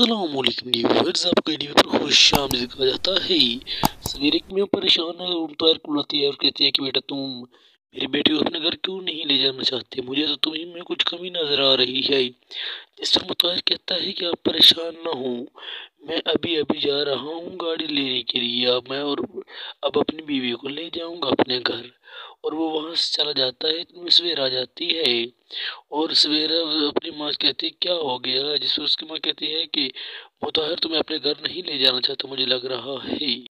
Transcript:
वालेकुम व्यूअर्स आपको टीवी पर खुश आमदीद कहा जाता है। सवेरे में परेशान है मुतार को है और कहती है कि बेटा तुम मेरी बेटी को अपने घर क्यों नहीं ले जाना चाहते? मुझे तो तुम्हें में कुछ कमी नज़र आ रही है। जिस पर मुतार कहता है कि आप परेशान ना हो। मैं अभी अभी जा रहा हूँ गाड़ी लेने के लिए। अब मैं और अब अपनी बीवी को ले जाऊँगा अपने घर। और वो वहाँ से चला जाता है इतनी सवेर आ जाती है। और सवेरा अपनी माँ से कहती है, क्या हो गया? जिस पर उसकी माँ कहती है कि मुतहर तुम्हें अपने घर नहीं ले जाना चाहता, मुझे लग रहा है।